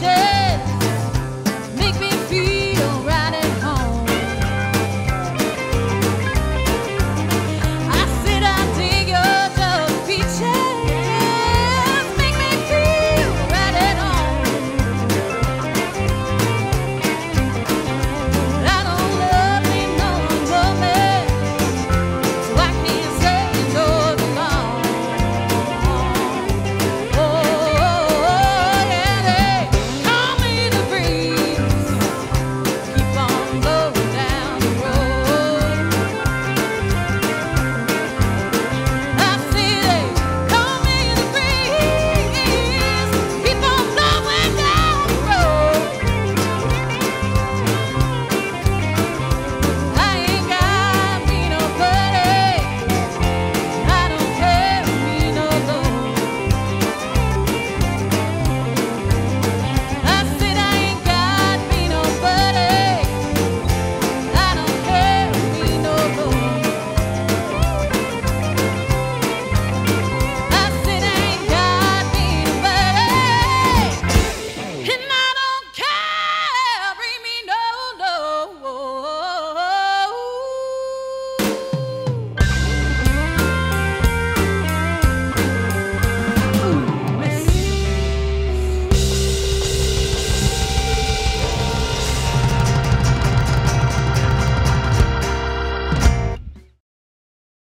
change.